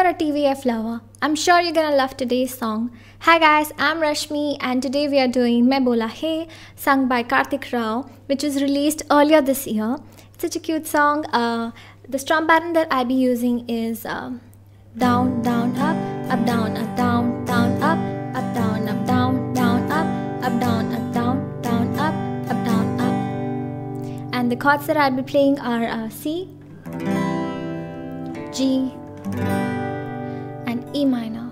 you're a TVF lover, I'm sure you're gonna love today's song. Hi guys, I'm Rashmi and today we are doing Main Bola Hey, sung by Kartik Rao, which was released earlier this year. It's such a cute song. Uh, the strum pattern that I'll be using is uh, down, down, up, up, down, up, down, down, up, up, down, up, down, down, up, up, down, up, down, down, up, up, down, up. And the chords that I'll be playing are uh, C, G, E minor.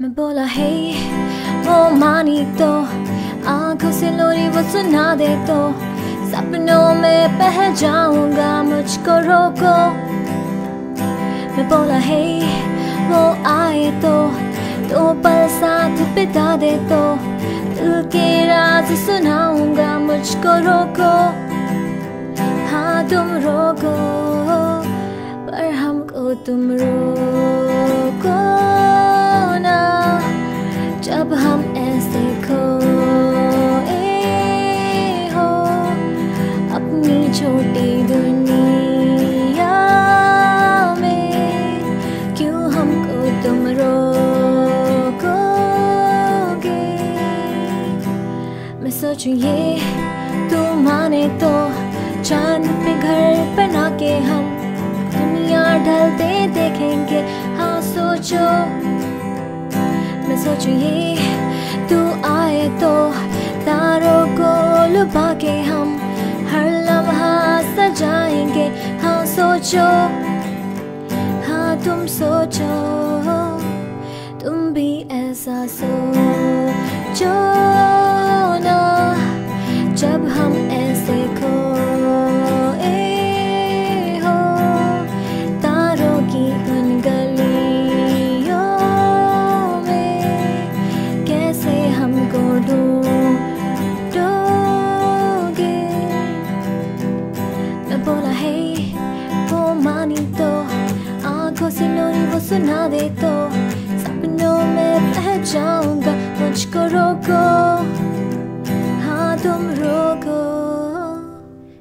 मैं बोला हे वो मानी तो आँखों से लोरी वो सुना दे तो सपनों में बह जाऊँगा, मुझको रोको मैं बोला हे वो आए तो तो पल साथ बिता दे तो दिल के राज सुनाऊँगा, मुझको रोको हमको तुम रोको ना। जब हम ऐसे खोए हो, अपनी छोटी दुनिया में क्यों हमको तुम रोकोगे? मैं सोचूं ये, तू माने तो चाँद पे घर बना के हम दुनिया ढलते देखेंगे। हाँ सोचो। मैं सोचू ये, तू आए तो तारों को लुभा के हम हर लम्हा सजाएँगे। हाँ सोचो। हाँ तुम सोचो। तुम भी ऐसा सोचो। सुना दे तो सपनों में बह जाऊंगा मुझको रोको हाँ तुम रोको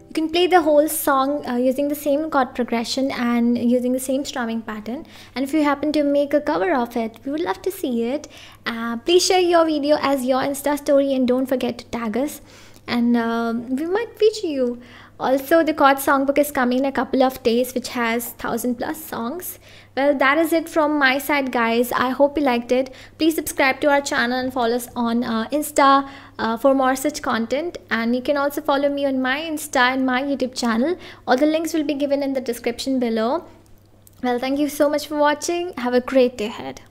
You can play the whole song uh, using the same chord progression and using the same strumming pattern. And if you happen to make a cover of it, we would love to see it. Uh, please share your video as your Insta story and don't forget to tag us. And um we might feature you. Also, the Chordz songbook is coming in a couple of days, which has thousand plus songs. Well, that is it from my side, guys. I hope you liked it. Please subscribe to our channel and follow us on uh, Insta uh, for more such content. And you can also follow me on my Insta and my YouTube channel. All the links will be given in the description below. Well, thank you so much for watching. Have a great day ahead.